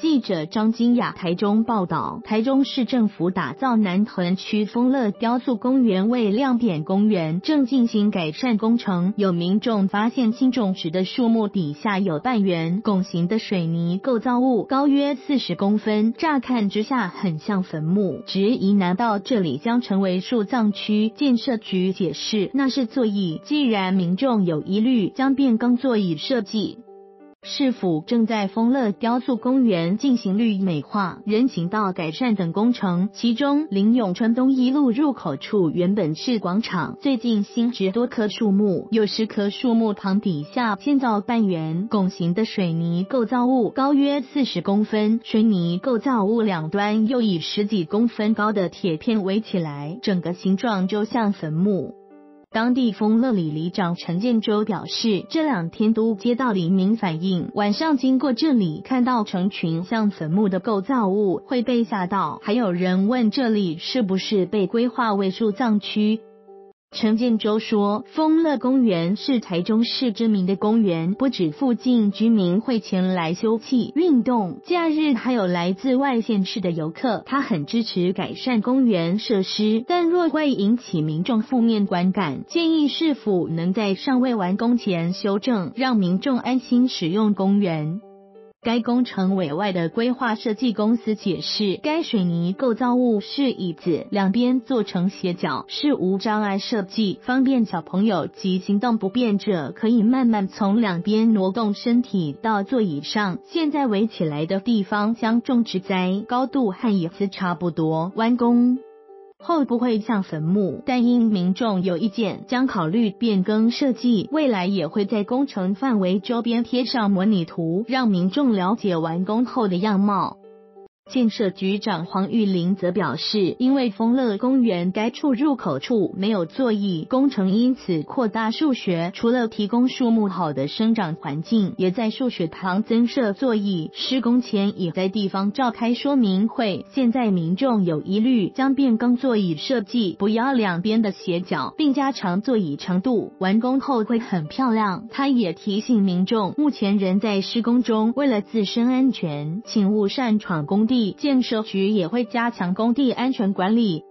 记者张金雅台中报道，台中市政府打造南屯区丰乐雕塑公园为亮点公园，正进行改善工程。有民众发现新种植的树木底下有半圆拱形的水泥构造物，高约四十公分，乍看之下很像坟墓，质疑难道这里将成为树葬区？建设局解释，那是座椅，既然民众有疑虑，将变更座椅设计。市府正在丰乐雕塑公园进行绿美化、人行道改善等工程，其中林永春东一路入口处原本是广场，最近新植多棵树木，有十棵树木旁底下建造半圆拱形的水泥构造物，高约四十公分，水泥构造物两端又以十几公分高的铁片围起来，整个形状就像坟墓。当地丰乐里里长陈建州表示，这两天都接到黎明反映，晚上经过这里看到成群像坟墓的构造物，会被吓到。还有人问这里是不是被规划为树葬区。陈建州说：“丰乐公园是台中市知名的公园，不止附近居民会前来休憩、运动，假日还有来自外县市的游客。他很支持改善公园设施，但若会引起民众负面观感，建议市府能在尚未完工前修正，让民众安心使用公园。”该工程委外的规划设计公司解释，该水泥构造物是椅子，两边做成斜角，是无障碍设计，方便小朋友及行动不便者可以慢慢从两边挪动身体到座椅上。现在围起来的地方将种植栽，高度和椅子差不多。完工。后不会像坟墓，但因民众有意见，将考虑变更设计。未来也会在工程范围周边贴上模拟图，让民众了解完工后的样貌。建设局长黄玉玲则表示，因为丰乐公园该处入口处没有座椅，工程因此扩大树穴，除了提供树木好的生长环境，也在树穴旁增设座椅。施工前已在地方召开说明会，现在民众有疑虑，将变更座椅设计，不要两边的斜角，并加长座椅长度，完工后会很漂亮。他也提醒民众，目前仍在施工中，为了自身安全，请勿擅闯工地建设局也会加强工地安全管理。